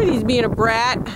He's being a brat.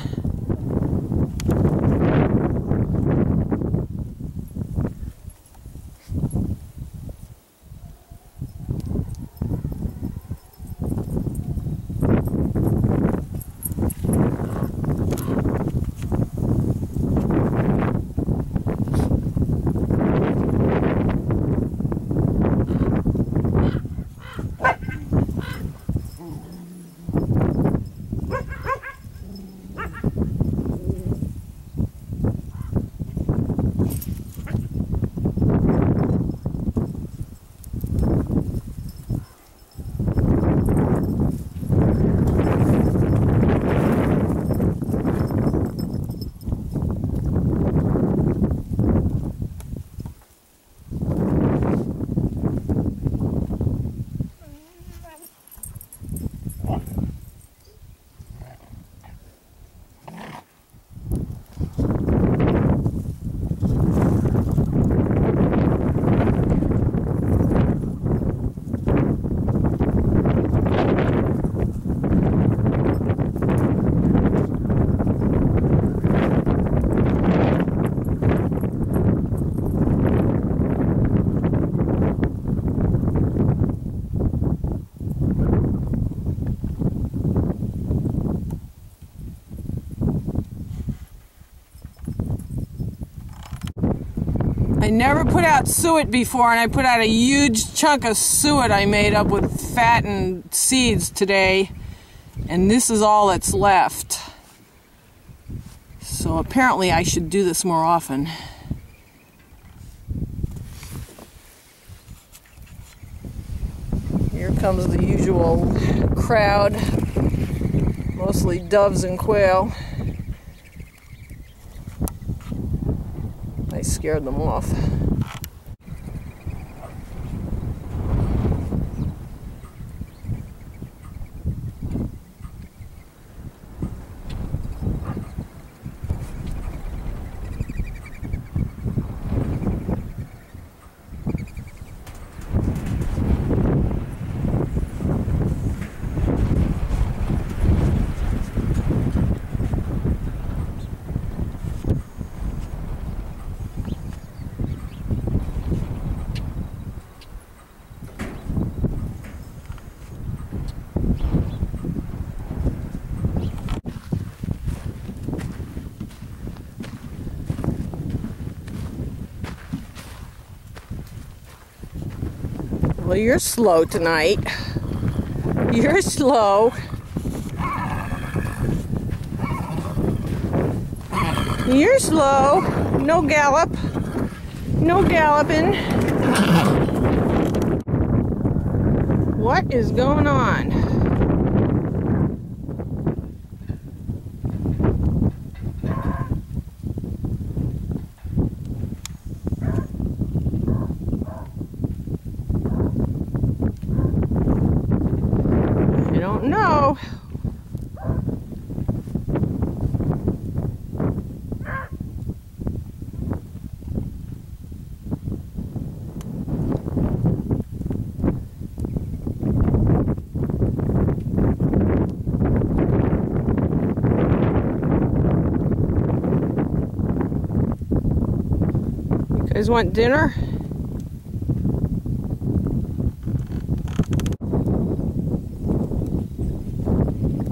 I never put out suet before, and I put out a huge chunk of suet I made up with fat and seeds today, and this is all that's left. So apparently I should do this more often. Here comes the usual crowd, mostly doves and quail. I scared them off. Well, you're slow tonight. You're slow. You're slow. No gallop. No galloping. What is going on? I don't know. You guys want dinner?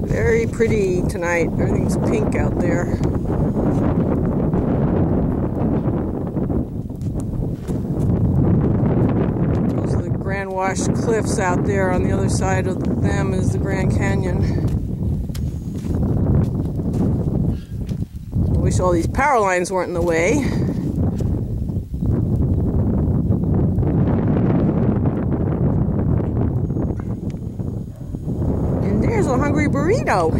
Very pretty tonight. Everything's pink out there. Those are the Grand Wash Cliffs out there. On the other side of them is the Grand Canyon. Wish all these power lines weren't in the way. And there's a hungry burrito.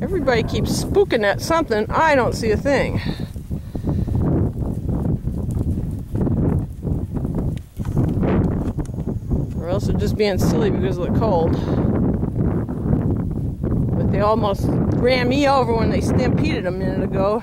Everybody keeps spooking at something. I don't see a thing. Or else they're just being silly because of the cold. But they almost ran me over when they stampeded a minute ago.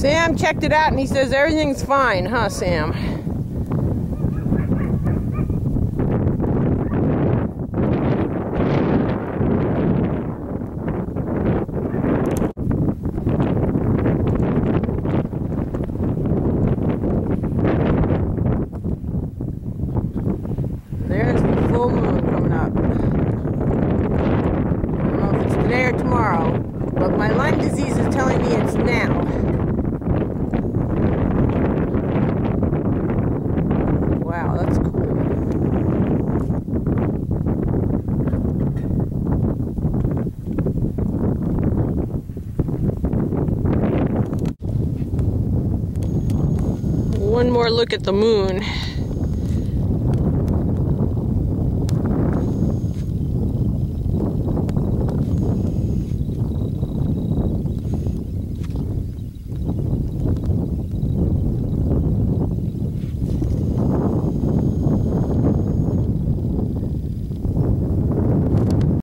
Sam checked it out and he says everything's fine, huh, Sam? There's the full moon coming up. I don't know if it's today or tomorrow, but my Lyme disease is telling me it's now. Wow, that's cool. One more look at the moon.